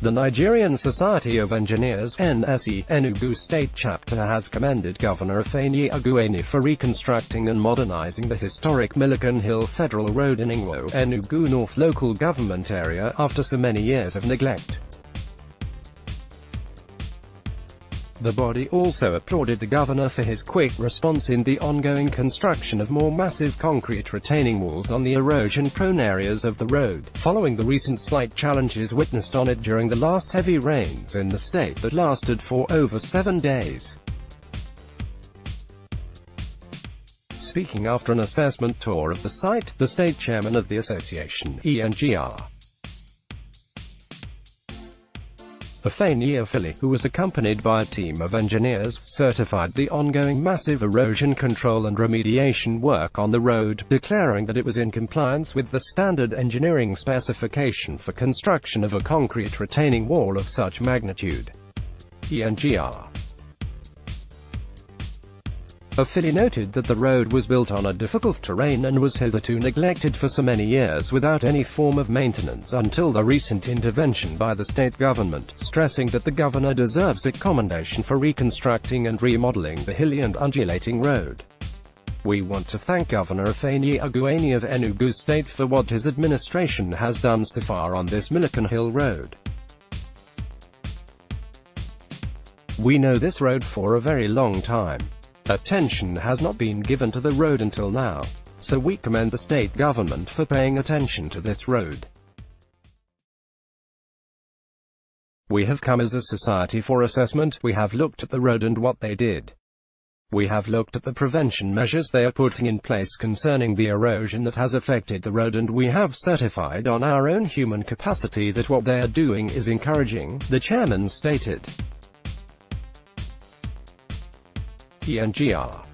The Nigerian Society of Engineers NSE, Enugu State Chapter has commended Governor Ifeanyi Ugwuanyi for reconstructing and modernizing the historic Milliken Hill Federal Road in Ngwo, Enugu North local government area, after so many years of neglect. The body also applauded the governor for his quick response in the ongoing construction of more massive concrete retaining walls on the erosion-prone areas of the road, following the recent slight challenges witnessed on it during the last heavy rains in the state that lasted for over seven days. Speaking after an assessment tour of the site, the state chairman of the association, ENGR, Ifeanyi Afili, who was accompanied by a team of engineers, certified the ongoing massive erosion control and remediation work on the road, declaring that it was in compliance with the standard engineering specification for construction of a concrete retaining wall of such magnitude. ENGR Afili noted that the road was built on a difficult terrain and was hitherto neglected for so many years without any form of maintenance until the recent intervention by the state government, stressing that the governor deserves a commendation for reconstructing and remodeling the hilly and undulating road. We want to thank Governor Ifeanyi Ugwuanyi of Enugu State for what his administration has done so far on this Milliken Hill Road. We know this road for a very long time. Attention has not been given to the road until now. So we commend the state government for paying attention to this road. We have come as a society for assessment, we have looked at the road and what they did. We have looked at the prevention measures they are putting in place concerning the erosion that has affected the road and we have certified on our own human capacity that what they are doing is encouraging, the chairman stated. ENGR.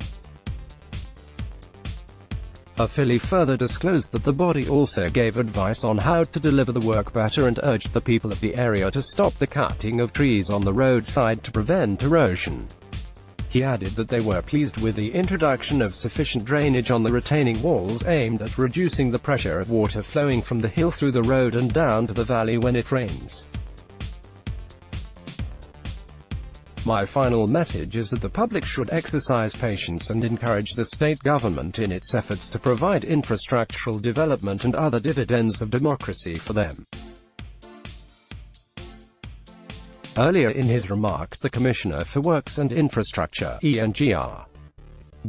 Afili further disclosed that the body also gave advice on how to deliver the work better and urged the people of the area to stop the cutting of trees on the roadside to prevent erosion. He added that they were pleased with the introduction of sufficient drainage on the retaining walls aimed at reducing the pressure of water flowing from the hill through the road and down to the valley when it rains. My final message is that the public should exercise patience and encourage the state government in its efforts to provide infrastructural development and other dividends of democracy for them. Earlier in his remark, the Commissioner for Works and Infrastructure, ENGR,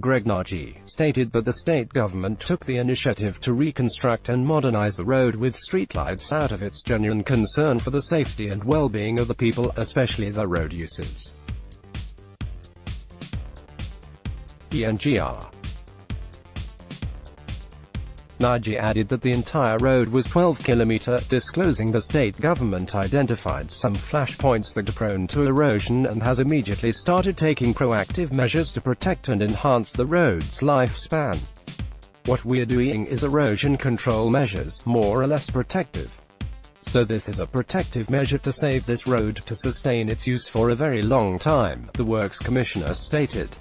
Greg Nnaji, stated that the state government took the initiative to reconstruct and modernize the road with streetlights out of its genuine concern for the safety and well-being of the people, especially the road users. ENGR. Nnaji added that the entire road was 12 km, disclosing the state government identified some flashpoints that are prone to erosion and has immediately started taking proactive measures to protect and enhance the road's lifespan. What we're doing is erosion control measures, more or less protective. So this is a protective measure to save this road to sustain its use for a very long time, the Works Commissioner stated.